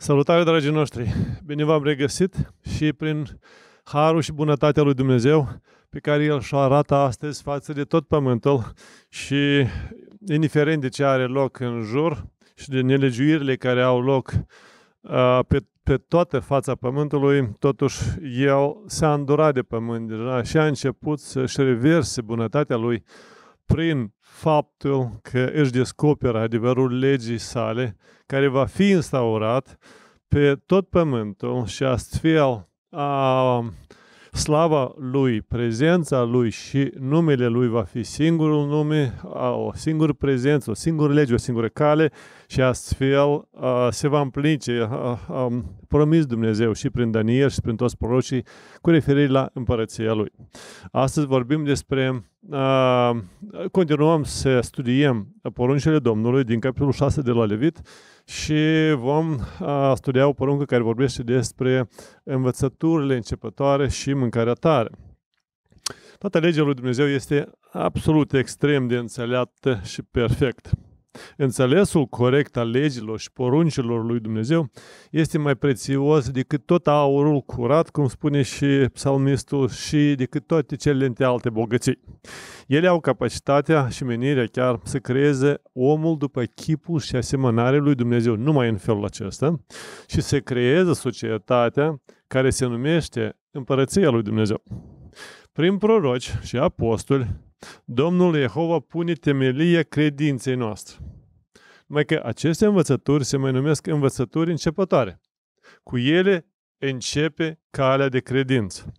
Salutare, dragii noștri! Bine v-am regăsit și prin harul și bunătatea lui Dumnezeu pe care El și-o arată astăzi față de tot pământul și indiferent de ce are loc în jur și de nelegiuirile care au loc uh, pe, pe toată fața pământului, totuși El s-a îndurat de pământ deja și a început să-și reverse bunătatea Lui prin faptul că își descoperă adevărul legii sale, care va fi instaurat pe tot pământul și astfel a, slava lui, prezența lui și numele lui va fi singurul nume, a, o singură prezență, o singură lege, o singură cale și astfel a, se va împlini ce a, a promis Dumnezeu și prin Daniel și prin toți prorocii cu referire la împărăția lui. Astăzi vorbim despre continuăm să studiem poruncile Domnului din capitolul 6 de la Levit și vom studia o poruncă care vorbește despre învățăturile începătoare și mâncarea tare. Toată legea lui Dumnezeu este absolut extrem de înțeleaptă și perfect. Înțelesul corect al legilor și poruncilor lui Dumnezeu este mai prețios decât tot aurul curat, cum spune și psalmistul, și decât toate celelalte alte bogății. Ele au capacitatea și menirea chiar să creeze omul după chipul și asemănarea lui Dumnezeu numai în felul acesta și să creeze societatea care se numește Împărăția lui Dumnezeu. Prin proroci și apostoli, Domnul Jehova pune temelia credinței noastre. Mai că aceste învățături se mai numesc învățături începătoare. Cu ele începe calea de credință.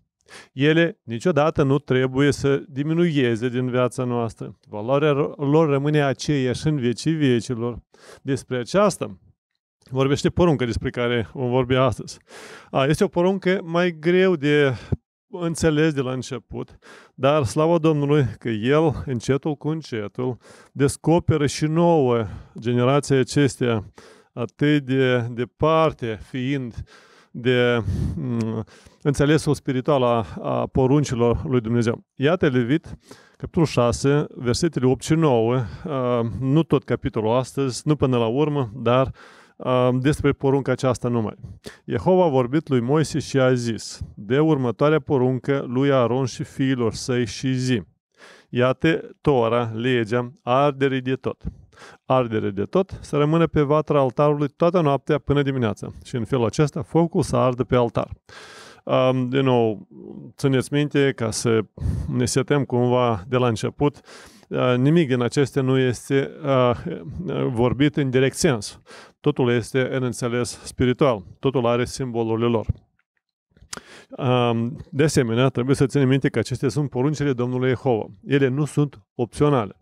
Ele niciodată nu trebuie să diminueze din viața noastră. Valoarea lor rămâne aceeași în vecii vecilor. Despre aceasta vorbește poruncă despre care vom vorbi astăzi. A, este o poruncă mai greu de înțeles de la început, dar slavă Domnului că El, încetul cu încetul, descoperă și nouă generația acestea atât de departe fiind de mm, înțelesul spiritual a, a poruncilor lui Dumnezeu. Iată Levit, capitolul 6, versetele 8 și 9, nu tot capitolul astăzi, nu până la urmă, dar despre porunca aceasta numai. Jehova a vorbit lui Moise și a zis, de următoarea poruncă lui Aron și fiilor săi și zi. Iată Tora, legea, ardere de tot. Ardere de tot să rămână pe vatra altarului toată noaptea până dimineața și în felul acesta focul să ardă pe altar. Din nou, țineți minte ca să ne setăm cumva de la început, nimic din acestea nu este vorbit în direct sens. Totul este în înțeles spiritual. Totul are simbolurile lor. De asemenea, trebuie să ținem minte că acestea sunt poruncile Domnului Jehova. Ele nu sunt opționale.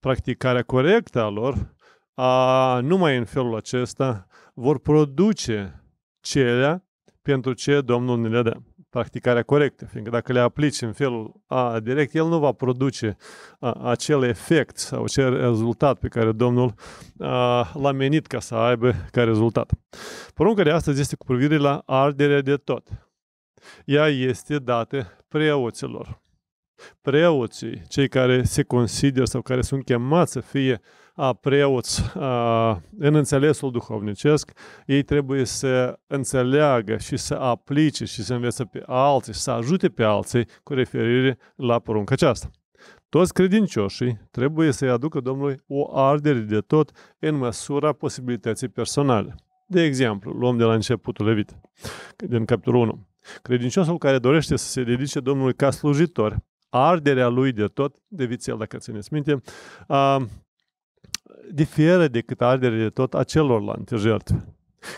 Practicarea corectă a lor, a, numai în felul acesta, vor produce celea pentru ce Domnul ne le dă practicarea corectă, fiindcă dacă le aplici în felul a, direct, el nu va produce a, acel efect sau acel rezultat pe care Domnul a, l-a menit ca să aibă ca rezultat. Porunca de astăzi este cu privire la arderea de tot. Ea este dată preoților. Preoții, cei care se consideră sau care sunt chemați să fie a, preoți a, în înțelesul duhovnicesc, ei trebuie să înțeleagă și să aplice și să învețe pe alții și să ajute pe alții cu referire la porunca aceasta. Toți credincioșii trebuie să-i aducă Domnului o ardere de tot în măsura posibilității personale. De exemplu, luăm de la începutul Levit, din capitolul 1. Credinciosul care dorește să se dedice Domnului ca slujitor, arderea lui de tot, de vițel, dacă țineți minte, diferă decât arderea de tot a celorlalte jertfe.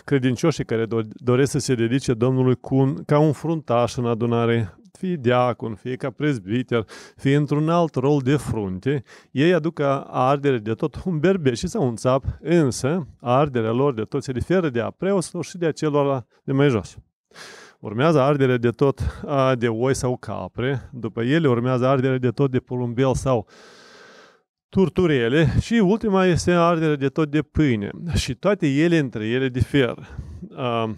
Credincioșii care doresc să se dedice Domnului cu un, ca un fruntaș în adunare, fie diacon, fie ca prezbiter, fie într-un alt rol de frunte, ei aduc ardere de tot un berbeș sau un țap, însă arderea lor de tot se diferă de a preoților și de a celor de mai jos. Urmează arderea de tot de oi sau capre, după ele urmează arderea de tot de porumbel sau turturele și ultima este arderea de tot de pâine. Și toate ele între ele diferă. Uh,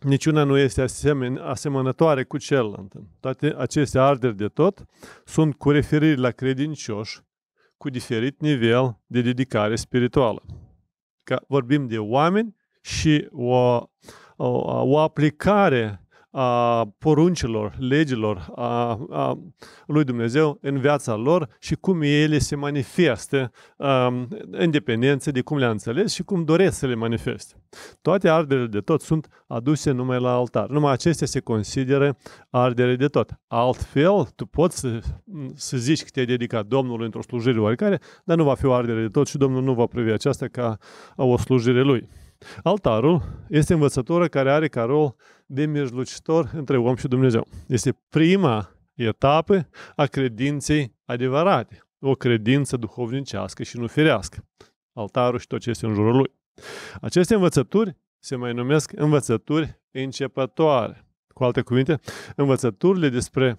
niciuna nu este asemen, asemănătoare cu celălalt. Toate aceste arderi de tot sunt cu referire la credincioși cu diferit nivel de dedicare spirituală. Că vorbim de oameni și o, o, o aplicare a poruncilor, legilor a, a lui Dumnezeu în viața lor și cum ele se manifestă um, în dependență de cum le-a înțeles și cum doresc să le manifeste. Toate arderile de tot sunt aduse numai la altar. Numai acestea se consideră ardere de tot. Altfel, tu poți să, să zici că te-ai dedicat Domnului într-o slujire oarecare, dar nu va fi o ardere de tot și Domnul nu va privi aceasta ca o slujire lui. Altarul este învățătoră care are ca rol de mijlocitor între om și Dumnezeu. Este prima etapă a credinței adevărate, o credință duhovnicească și nu firească. Altarul și tot ce este în jurul lui. Aceste învățături se mai numesc învățături începătoare. Cu alte cuvinte, învățăturile despre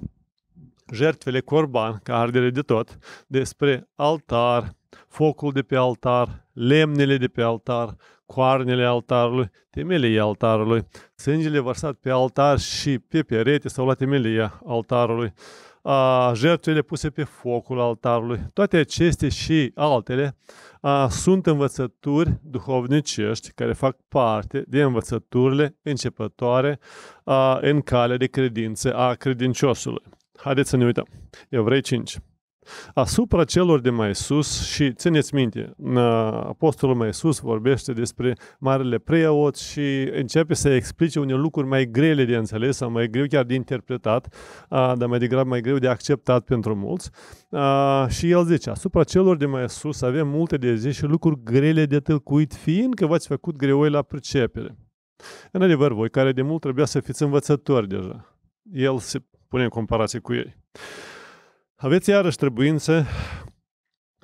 jertfele corban, ca ardere de tot, despre altar, focul de pe altar, lemnele de pe altar, coarnele altarului, temelii altarului, sângele vărsat pe altar și pe perete sau la temelia altarului, a, jertfele puse pe focul altarului. Toate acestea și altele a, sunt învățături duhovnicești care fac parte de învățăturile începătoare a, în calea de credință a credinciosului. Haideți să ne uităm. Evrei 5. Asupra celor de mai sus și țineți minte, apostolul mai sus vorbește despre marele preot și începe să explice unele lucruri mai grele de înțeles sau mai greu chiar de interpretat, dar mai degrabă mai greu de acceptat pentru mulți. Și el zice, asupra celor de mai sus avem multe de zi și lucruri grele de tâlcuit, fiindcă v-ați făcut greoi la pricepere. În adevăr, voi care de mult trebuia să fiți învățători deja. El se pune în comparație cu ei. Aveți iarăși trebuință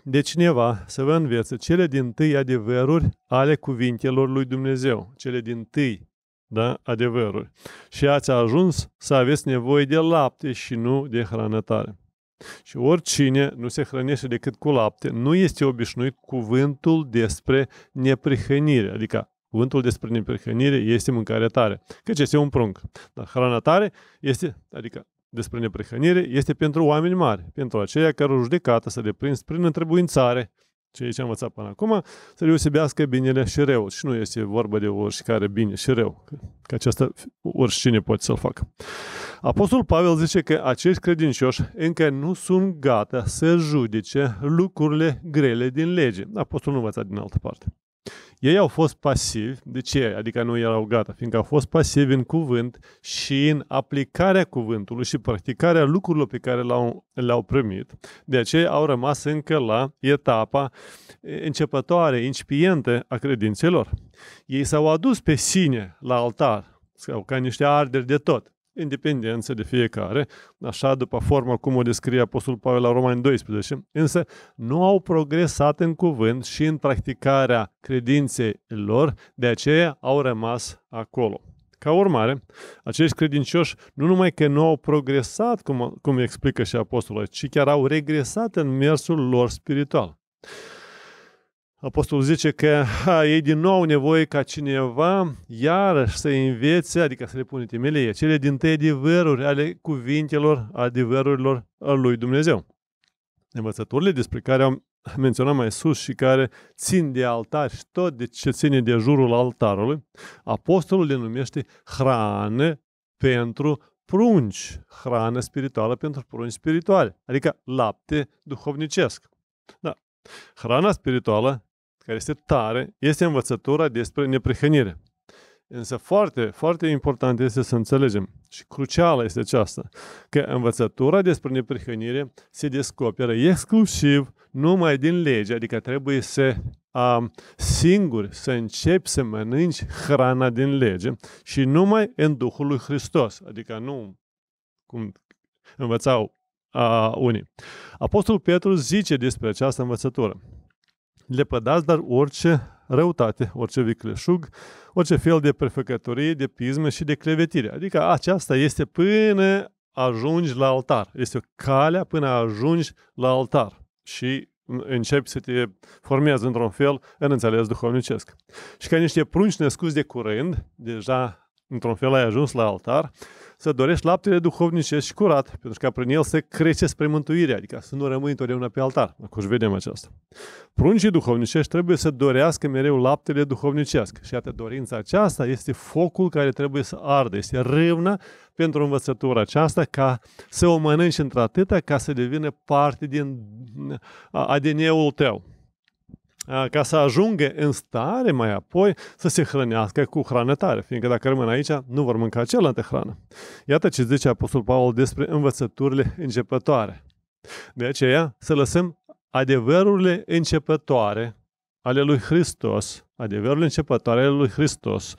de cineva să vă învețe cele din tâi adevăruri ale cuvintelor lui Dumnezeu, cele din tâi da, adevăruri. Și ați ajuns să aveți nevoie de lapte și nu de hrană tare. Și oricine nu se hrănește decât cu lapte, nu este obișnuit cuvântul despre neprihănire, adică Cuvântul despre neprihănire este mâncare tare, căci este un prunc. Dar hrana tare este, adică despre neprihănire este pentru oameni mari, pentru aceia care o judecată să deprins prin întrebuințare, ce ce am învățat până acum, să deosebească binele și rău. Și nu este vorba de oricare bine și rău, că, că aceasta oricine poate să-l facă. Apostolul Pavel zice că acești credincioși încă nu sunt gata să judece lucrurile grele din lege. Apostolul nu învăța din altă parte. Ei au fost pasivi. De ce? Adică nu erau gata, fiindcă au fost pasivi în cuvânt și în aplicarea cuvântului și practicarea lucrurilor pe care le-au, le-au primit. De aceea au rămas încă la etapa începătoare, incipientă a credințelor. Ei s-au adus pe sine la altar, sau ca niște arderi de tot independență de fiecare, așa după forma cum o descrie Apostolul Pavel la Romani 12, însă nu au progresat în cuvânt și în practicarea credinței lor, de aceea au rămas acolo. Ca urmare, acești credincioși nu numai că nu au progresat, cum, cum explică și apostolul, ci chiar au regresat în mersul lor spiritual. Apostolul zice că ha, ei din nou au nevoie ca cineva iarăși să învețe, adică să le pune temelie, cele din tăi adevăruri ale cuvintelor, adevărurilor al lui Dumnezeu. Învățăturile despre care am menționat mai sus și care țin de altar și tot de ce ține de jurul altarului, apostolul le numește hrană pentru prunci, hrană spirituală pentru prunci spirituale, adică lapte duhovnicesc. Da. Hrana spirituală care este tare, este învățătura despre neprihănire. Însă foarte, foarte important este să înțelegem și crucială este aceasta, că învățătura despre neprihănire se descoperă exclusiv numai din lege, adică trebuie să um, singur să începi să mănânci hrana din lege și numai în Duhul lui Hristos, adică nu cum învățau uh, unii. Apostolul Petru zice despre această învățătură lepădați dar orice răutate, orice vicleșug, orice fel de prefăcătorie, de pisme și de clevetire. Adică aceasta este până ajungi la altar. Este o calea până ajungi la altar. Și începi să te formezi într-un fel în înțeles duhovnicesc. Și ca niște prunci născuți de curând, deja într-un fel ai ajuns la altar, să dorești laptele duhovnicesc și curat, pentru ca prin el să crește spre mântuire, adică să nu rămâi întotdeauna pe altar. Acum vedem aceasta. Pruncii duhovnicești trebuie să dorească mereu laptele duhovnicesc. Și iată, dorința aceasta este focul care trebuie să ardă, este râvna pentru învățătura aceasta ca să o mănânci într-atâta ca să devină parte din ADN-ul tău ca să ajungă în stare mai apoi să se hrănească cu hrană tare, fiindcă dacă rămân aici, nu vor mânca cealaltă hrană. Iată ce zice Apostol Paul despre învățăturile începătoare. De aceea, să lăsăm adevărurile începătoare ale lui Hristos, adevărurile începătoare ale lui Hristos,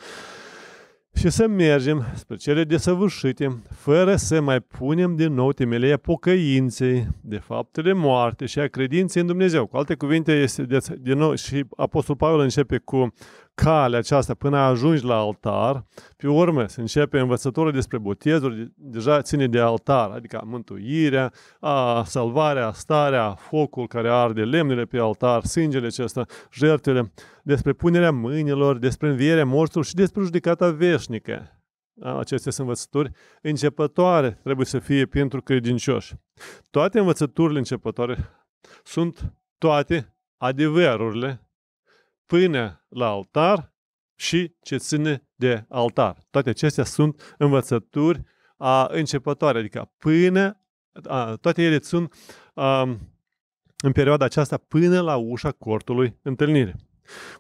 și să mergem spre cele desăvârșite, fără să mai punem din nou temelia pocăinței, de faptele moarte și a credinței în Dumnezeu. Cu alte cuvinte, este de, din nou și Apostol Pavel începe cu calea aceasta până ajungi la altar, pe urmă se începe învățătura despre botezuri, deja ține de altar, adică mântuirea, a, salvarea, starea, focul care arde, lemnele pe altar, sângele acesta, jertfele, despre punerea mâinilor, despre învierea morților și despre judecata veșnică. Acestea sunt învățături începătoare, trebuie să fie pentru credincioși. Toate învățăturile începătoare sunt toate adevărurile pâine la altar și ce ține de altar. Toate acestea sunt învățături a, începătoare, adică pâine, a, toate ele sunt a, în perioada aceasta până la ușa cortului întâlnirii.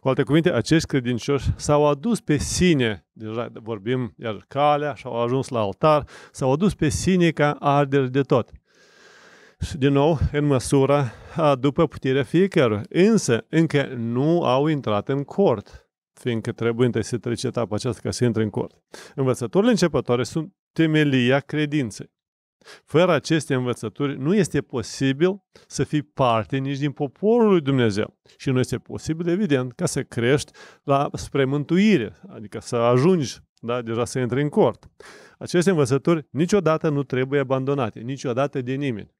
Cu alte cuvinte, acești credincioși s-au adus pe sine, deja vorbim iar calea și au ajuns la altar, s-au adus pe sine ca arderi de tot și din nou în măsura după puterea fiecăruia. Însă încă nu au intrat în cort, fiindcă trebuie întâi să trece etapa aceasta ca să intre în cort. Învățăturile începătoare sunt temelia credinței. Fără aceste învățături nu este posibil să fii parte nici din poporul lui Dumnezeu. Și nu este posibil, evident, ca să crești la, spre mântuire, adică să ajungi da, deja să intri în cort. Aceste învățături niciodată nu trebuie abandonate, niciodată de nimeni.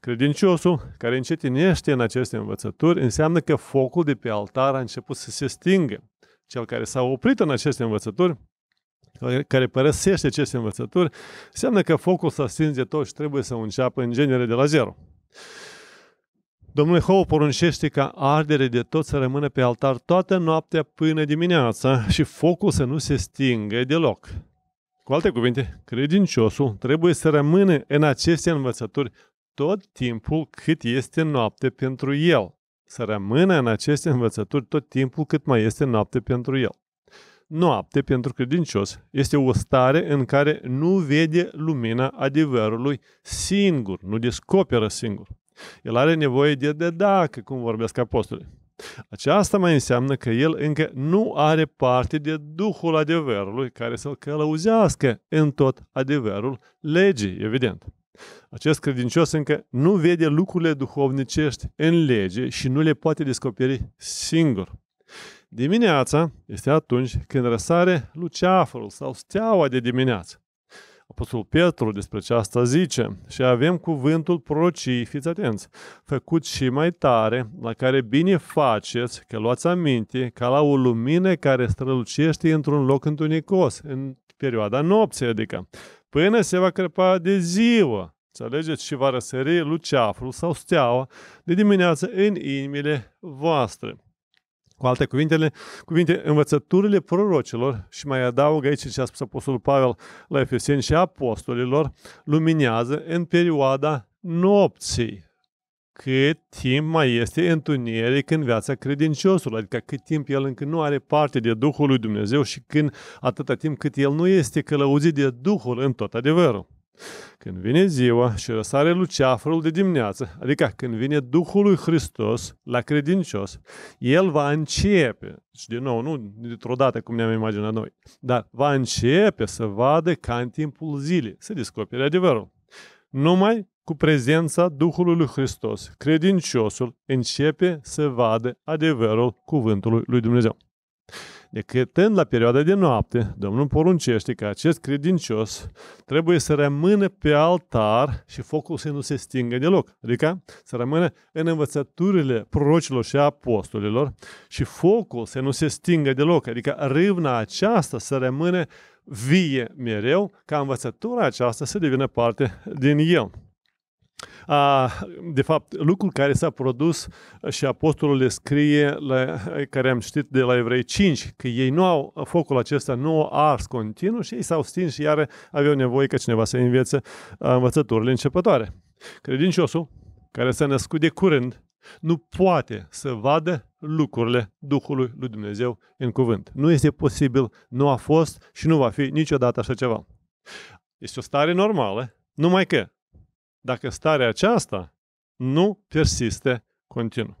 Credinciosul care încetinește în aceste învățături înseamnă că focul de pe altar a început să se stingă. Cel care s-a oprit în aceste învățături, care părăsește aceste învățături, înseamnă că focul s-a stins de tot și trebuie să înceapă în genere de la zero. Domnul Jehova poruncește ca ardere de tot să rămână pe altar toată noaptea până dimineața și focul să nu se stingă deloc. Cu alte cuvinte, credinciosul trebuie să rămână în aceste învățături tot timpul cât este noapte pentru el. Să rămână în aceste învățături tot timpul cât mai este noapte pentru el. Noapte pentru credincios este o stare în care nu vede lumina adevărului singur, nu descoperă singur. El are nevoie de de dacă, cum vorbesc apostolii. Aceasta mai înseamnă că el încă nu are parte de Duhul adevărului care să-l călăuzească în tot adevărul legii, evident. Acest credincios încă nu vede lucrurile duhovnicești în lege și nu le poate descoperi singur. Dimineața este atunci când răsare luceafărul sau steaua de dimineață. Apostolul Petru despre aceasta zice și avem cuvântul prorocii, fiți atenți, făcut și mai tare, la care bine faceți, că luați aminte, ca la o lumină care strălucește într-un loc întunecos, în perioada nopții, adică, până se va crăpa de ziua. Înțelegeți? Și va răsări luceafrul sau steaua de dimineață în inimile voastre. Cu alte cuvintele, cuvinte, învățăturile prorocilor, și mai adaug aici ce a spus Apostolul Pavel la Efeseni și apostolilor, luminează în perioada nopții, cât timp mai este întuneric în viața credinciosului, adică cât timp el încă nu are parte de Duhul lui Dumnezeu și când atâta timp cât el nu este călăuzit de Duhul în tot adevărul. Când vine ziua și răsare luceafărul de dimineață, adică când vine Duhul lui Hristos la credincios, el va începe, și din nou, nu dintr-o dată cum ne-am imaginat noi, dar va începe să vadă ca în timpul zilei, să descopere adevărul. Numai cu prezența Duhului lui Hristos, credinciosul începe să vadă adevărul cuvântului lui Dumnezeu. Decâtând la perioada de noapte, Domnul poruncește că acest credincios trebuie să rămână pe altar și focul să nu se stingă deloc. Adică să rămână în învățăturile prorocilor și apostolilor și focul să nu se stingă deloc. Adică râvna aceasta să rămână vie mereu, ca învățătura aceasta să devină parte din el. A, de fapt, lucrul care s-a produs și apostolul le scrie, la, care am citit de la Evrei 5, că ei nu au, focul acesta nu au ars continuu și ei s-au stins și iară aveau nevoie ca cineva să învețe învățăturile începătoare. Credinciosul, care s-a născut de curând, nu poate să vadă lucrurile Duhului lui Dumnezeu în cuvânt. Nu este posibil, nu a fost și nu va fi niciodată așa ceva. Este o stare normală, numai că dacă starea aceasta nu persiste continuu.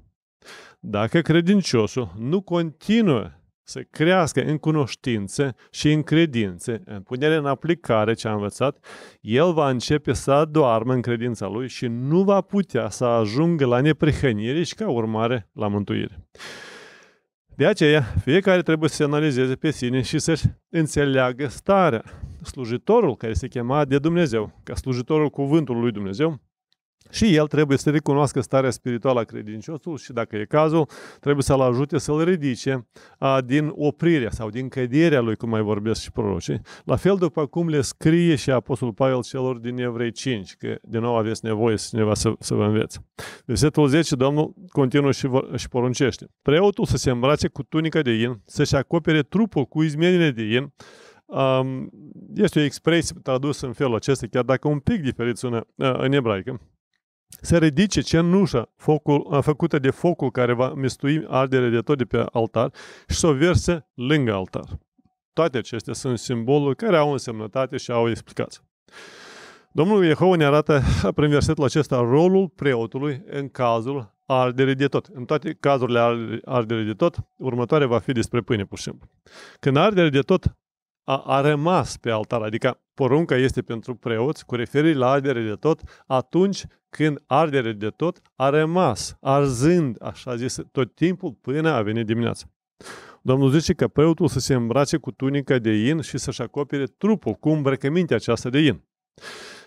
Dacă credinciosul nu continuă să crească în cunoștințe și în credințe, în punere în aplicare ce a învățat, el va începe să adoarmă în credința lui și nu va putea să ajungă la neprihănire și ca urmare la mântuire. De aceea, fiecare trebuie să se analizeze pe sine și să-și înțeleagă starea. Slujitorul care se chema de Dumnezeu, ca slujitorul cuvântului lui Dumnezeu, și el trebuie să recunoască starea spirituală a credinciosului și, dacă e cazul, trebuie să-l ajute să-l ridice a, din oprirea sau din căderea lui, cum mai vorbesc și prorocii. La fel după cum le scrie și Apostolul Pavel celor din Evrei 5, că din nou aveți nevoie să cineva să, să vă înveți. Versetul 10, Domnul continuă și, vor, și poruncește. Preotul să se îmbrace cu tunica de in, să-și acopere trupul cu izmenile de in, Um, este o expresie tradusă în felul acesta, chiar dacă un pic diferit sună uh, în ebraică să ridice cenușa focul, făcută de focul care va mistui ardere de tot de pe altar și să o verse lângă altar. Toate acestea sunt simboluri care au însemnătate și au explicație. Domnul Jehova ne arată prin versetul acesta rolul preotului în cazul arderii de tot. În toate cazurile arderii de tot, următoarea va fi despre pâine, pur și simplu. Când arderea de tot a, a rămas pe altar, adică porunca este pentru preoți cu referire la ardere de tot atunci când ardere de tot a rămas arzând, așa zis, tot timpul până a venit dimineața. Domnul zice că preotul să se îmbrace cu tunica de in și să-și acopere trupul cu îmbrăcămintea aceasta de in.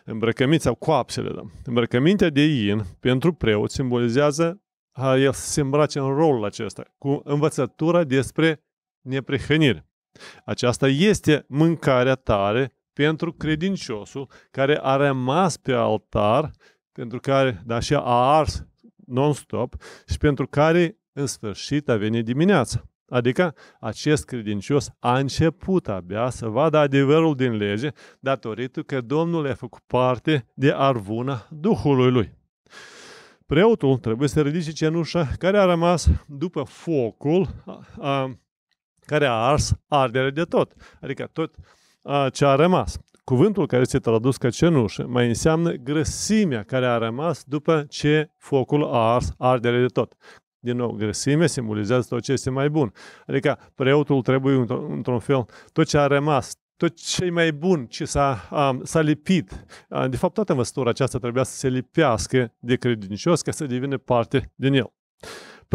Îmbrăcămintea sau coapsele, da. Îmbrăcămintea de in pentru preot simbolizează a el să se îmbrace în rolul acesta, cu învățătura despre neprihănire. Aceasta este mâncarea tare pentru credinciosul care a rămas pe altar, pentru care, da, și a ars non-stop și pentru care în sfârșit a venit dimineața. Adică acest credincios a început abia să vadă adevărul din lege datorită că Domnul a făcut parte de arvuna Duhului lui. Preotul trebuie să ridice cenușa care a rămas după focul a, a, care a ars ardere de tot. Adică tot a, ce a rămas. Cuvântul care este tradus ca cenușă mai înseamnă grăsimea care a rămas după ce focul a ars ardere de tot. Din nou, grăsimea simbolizează tot ce este mai bun. Adică preotul trebuie, într-un fel, tot ce a rămas, tot ce e mai bun, ce s-a, s-a lipit. De fapt, toată învățătura aceasta trebuia să se lipească de credincios ca să devină parte din el.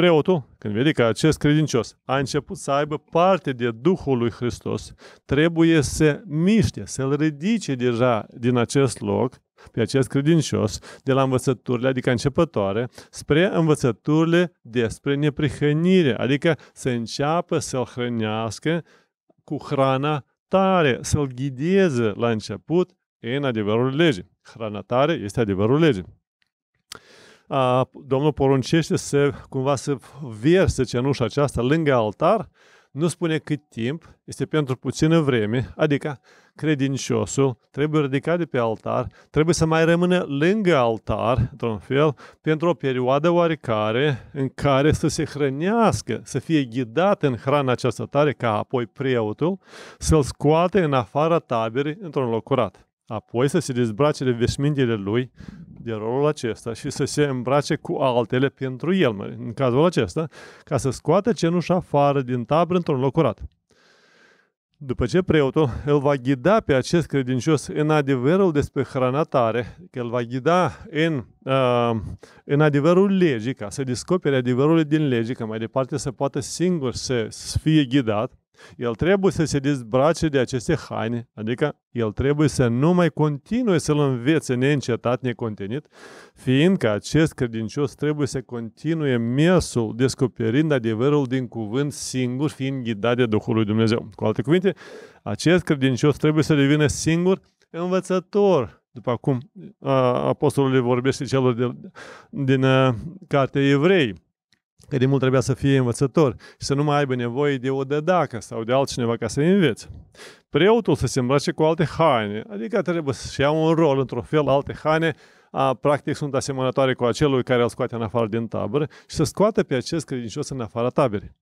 Preotul, când vede că acest credincios a început să aibă parte de Duhul lui Hristos, trebuie să miște, să-l ridice deja din acest loc pe acest credincios de la învățăturile, adică începătoare, spre învățăturile despre neprihănire, adică să înceapă să-l hrănească cu hrana tare, să-l ghideze la început în adevărul legii. Hrana tare este adevărul legii a, Domnul poruncește să cumva să verse cenușa aceasta lângă altar, nu spune cât timp, este pentru puțină vreme, adică credinciosul trebuie ridicat de pe altar, trebuie să mai rămână lângă altar, într-un fel, pentru o perioadă oarecare în care să se hrănească, să fie ghidat în hrana aceasta tare, ca apoi preotul să-l scoate în afara taberii într-un loc curat. Apoi să se dezbrace de veșmintele lui de rolul acesta și să se îmbrace cu altele pentru el, în cazul acesta, ca să scoată cenușa afară din tabără într-un loc curat. După ce preotul îl va ghida pe acest credincios în adevărul despre hrana tare, că îl va ghida în, uh, în adevărul legii, ca să descopere adevărul din lege, ca mai departe să poată singur să, să fie ghidat, El trebuie să se dezbrace de aceste haine, adică el trebuie să nu mai continue să-l învețe neîncetat, necontenit, fiindcă acest credincios trebuie să continue mersul descoperind adevărul din cuvânt singur, fiind ghidat de Duhul lui Dumnezeu. Cu alte cuvinte, acest credincios trebuie să devină singur învățător, după cum apostolul le vorbește celor de, din uh, cartea Evrei, că de mult trebuia să fie învățător și să nu mai aibă nevoie de o dădacă sau de altcineva ca să învețe. Preotul să se îmbrace cu alte haine, adică trebuie să ia un rol într-un fel, alte haine, a, practic sunt asemănătoare cu acelui care îl scoate în afară din tabără și să scoată pe acest credincios în afara taberei.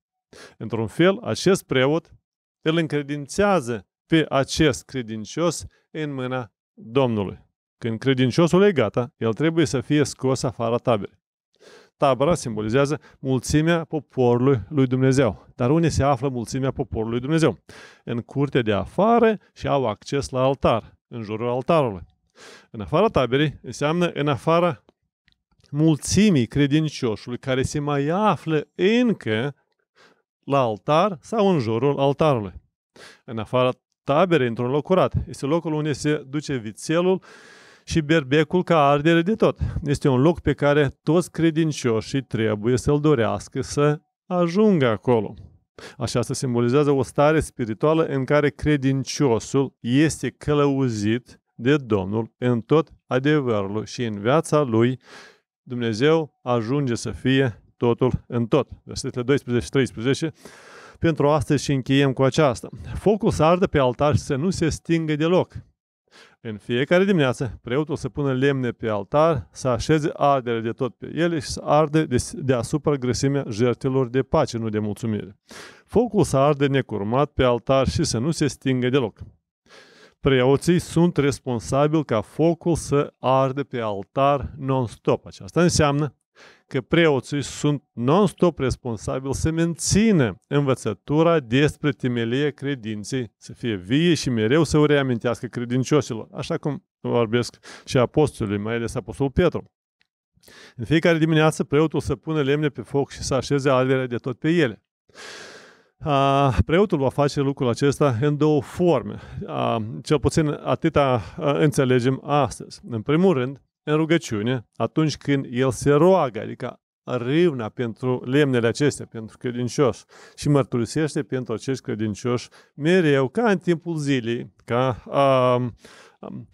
Într-un fel, acest preot îl încredințează pe acest credincios în mâna Domnului. Când credinciosul e gata, el trebuie să fie scos afara taberei. Tabăra simbolizează mulțimea poporului lui Dumnezeu. Dar unde se află mulțimea poporului lui Dumnezeu? În curte de afară și au acces la altar, în jurul altarului. În afara taberei înseamnă în afara mulțimii credincioșului care se mai află încă la altar sau în jurul altarului. În afara taberei, într-un loc curat, este locul unde se duce vițelul și berbecul ca ardere de tot. Este un loc pe care toți credincioșii trebuie să-l dorească să ajungă acolo. Așa se simbolizează o stare spirituală în care credinciosul este călăuzit de Domnul în tot adevărul și în viața lui Dumnezeu ajunge să fie totul în tot. Versetele 12 și 13 pentru astăzi și încheiem cu aceasta. Focul să ardă pe altar și să nu se stingă deloc. În fiecare dimineață, preotul să pună lemne pe altar, să așeze ardere de tot pe ele și să arde deasupra grăsimea jertelor de pace, nu de mulțumire. Focul să arde necurmat pe altar și să nu se stingă deloc. Preoții sunt responsabili ca focul să arde pe altar non-stop. Aceasta înseamnă că preoții sunt non-stop responsabili să mențină învățătura despre temelie credinței, să fie vie și mereu să o reamintească credincioșilor, așa cum vorbesc și apostolii, mai ales apostolul Petru. În fiecare dimineață preotul să pună lemne pe foc și să așeze alverea de tot pe ele. A, preotul va face lucrul acesta în două forme. A, cel puțin atâta înțelegem astăzi. În primul rând, în rugăciune, atunci când el se roagă, adică râvna pentru lemnele acestea, pentru credincioși și mărturisește pentru acești credincioși mereu, ca în timpul zilei, ca, um, um,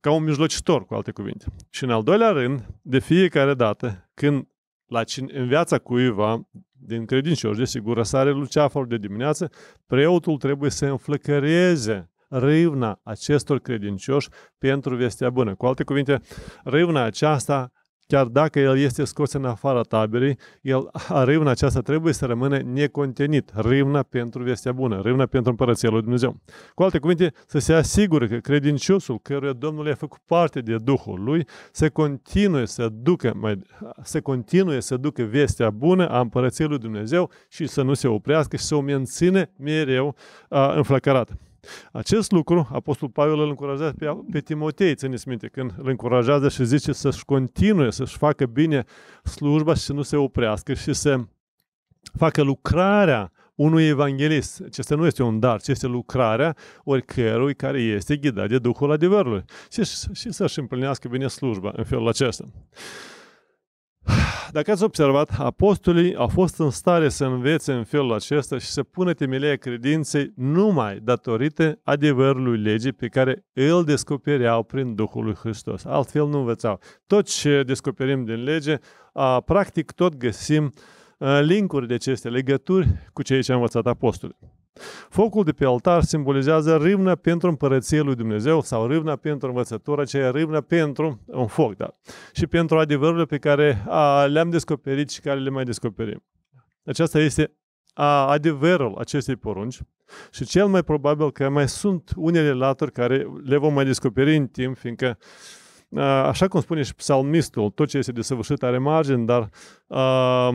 ca un mijlocitor, cu alte cuvinte. Și în al doilea rând, de fiecare dată, când la cine, în viața cuiva din credincioși, desigur, răsare luceafărul de dimineață, preotul trebuie să înflăcăreze râvna acestor credincioși pentru vestea bună. Cu alte cuvinte, râvna aceasta chiar dacă el este scos în afara taberei, el, râvna aceasta trebuie să rămână necontenit. Râvna pentru vestea bună, râvna pentru împărăția lui Dumnezeu. Cu alte cuvinte, să se asigure că credinciosul căruia Domnul i-a făcut parte de Duhul lui, să continue să ducă, mai, să continue să ducă vestea bună a împărăției lui Dumnezeu și să nu se oprească și să o menține mereu uh, înflăcărată. Acest lucru, Apostol Pavel îl încurajează pe, pe Timotei, țineți minte, când îl încurajează și zice să-și continue, să-și facă bine slujba și să nu se oprească și să facă lucrarea unui evanghelist. Acesta nu este un dar, ci este lucrarea oricărui care este ghidat de Duhul adevărului. Și, și să-și împlinească bine slujba în felul acesta. Dacă ați observat, apostolii au fost în stare să învețe în felul acesta și să pună temelia credinței numai datorită adevărului legii pe care îl descopereau prin Duhul lui Hristos. Altfel nu învățau. Tot ce descoperim din lege, practic tot găsim linkuri de aceste legături cu ceea ce a învățat apostolii. Focul de pe altar simbolizează râvna pentru împărăție lui Dumnezeu sau râvna pentru învățătura, aceea râvna pentru un foc, da. Și pentru adevărurile pe care a, le-am descoperit și care le mai descoperim. Aceasta este a, adevărul acestei porunci și cel mai probabil că mai sunt unele laturi care le vom mai descoperi în timp, fiindcă Așa cum spune și psalmistul, tot ce este desăvârșit are margini, dar uh,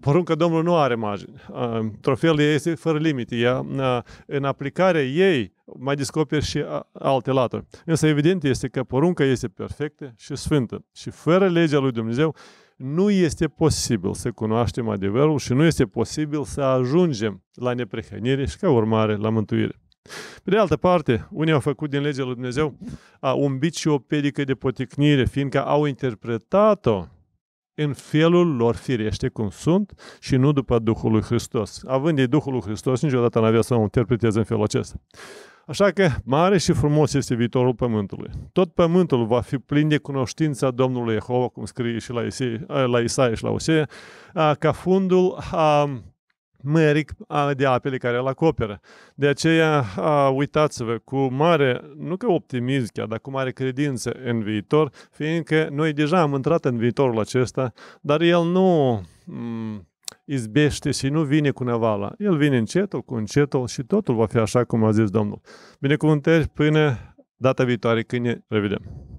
porunca Domnului nu are margini. Uh, trofeul este fără limite. Ea, uh, în aplicarea ei mai descoperi și alte laturi. Însă evident este că porunca este perfectă și sfântă. Și fără legea lui Dumnezeu nu este posibil să cunoaștem adevărul și nu este posibil să ajungem la neprihănire și ca urmare la mântuire. Pe de altă parte, unii au făcut din legea lui Dumnezeu a, un bici și o pedică de poticnire, fiindcă au interpretat-o în felul lor firește cum sunt și nu după Duhul lui Hristos. Având ei Duhul lui Hristos, niciodată n-avea să o interpreteze în felul acesta. Așa că mare și frumos este viitorul pământului. Tot pământul va fi plin de cunoștința Domnului Jehova, cum scrie și la, Isaia, la Isaia și la Osea, ca fundul mării de apele care îl acoperă. De aceea, uitați-vă cu mare, nu că optimism chiar, dar cu mare credință în viitor, fiindcă noi deja am intrat în viitorul acesta, dar el nu izbește și nu vine cu navala. El vine încetul, cu încetul și totul va fi așa cum a zis Domnul. Binecuvântări până data viitoare când ne revedem.